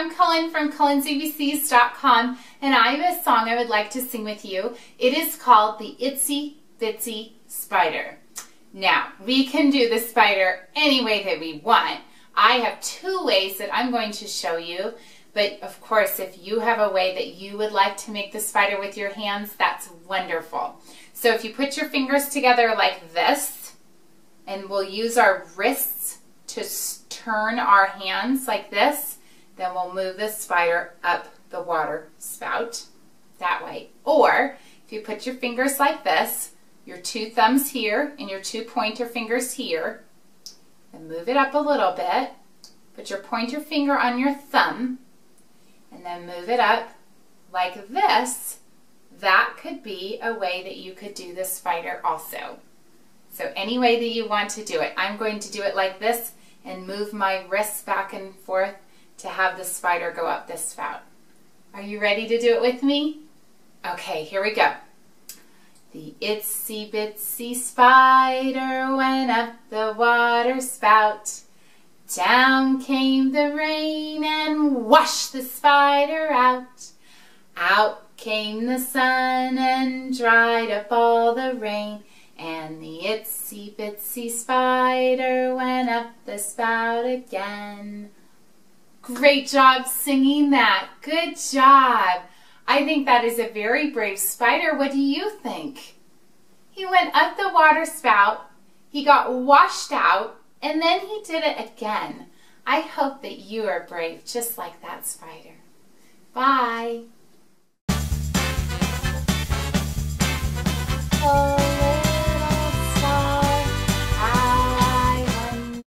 I'm Cullen from CullensABCs.com and I have a song I would like to sing with you. It is called The Itsy Bitsy Spider. Now, we can do the spider any way that we want. I have two ways that I'm going to show you, but of course, if you have a way that you would like to make the spider with your hands, that's wonderful. So if you put your fingers together like this, and we'll use our wrists to turn our hands like this, then we'll move the spider up the water spout that way. Or if you put your fingers like this, your two thumbs here and your two pointer fingers here, and move it up a little bit. Put your pointer finger on your thumb and then move it up like this. That could be a way that you could do the spider also. So any way that you want to do it. I'm going to do it like this and move my wrists back and forth to have the spider go up this spout. Are you ready to do it with me? Okay, here we go. The itsy bitsy spider went up the water spout. Down came the rain and washed the spider out. Out came the sun and dried up all the rain. And the itsy bitsy spider went up the spout again. Great job singing that. Good job. I think that is a very brave spider. What do you think? He went up the water spout, he got washed out, and then he did it again. I hope that you are brave just like that spider. Bye.